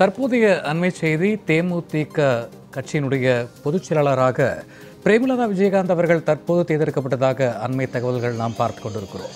தற்போதைய அண்மை செய்தி தேமுதிக கட்சியினுடைய பொதுச் செயலாளராக பிரேமலதா விஜயகாந்த் அவர்கள் தற்போது தேர்ந்தெடுக்கப்பட்டதாக அண்மை தகவல்கள் நாம் பார்த்து கொண்டிருக்கிறோம்.